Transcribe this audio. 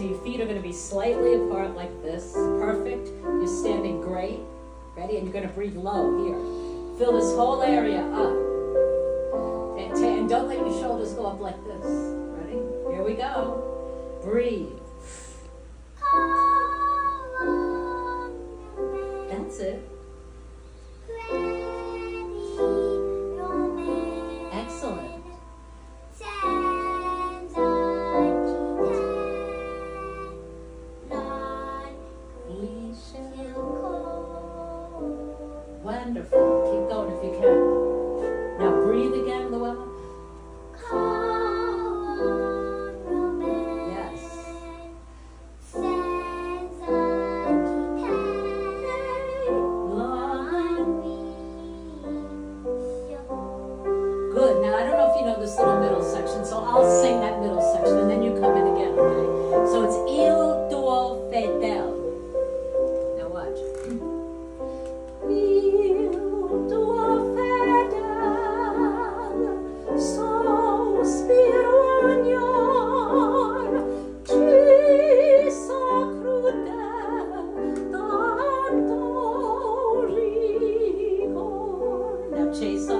So your feet are going to be slightly apart like this. Perfect. You're standing great. Ready? And you're going to breathe low here. Fill this whole area up. And, and don't let your shoulders go up like this. Ready? Here we go. Breathe. That's it. Wonderful. Keep going if you can. Now breathe again, Louella. Yes. Good. Now I don't know if you know this little middle section, so I'll sing that middle section Chase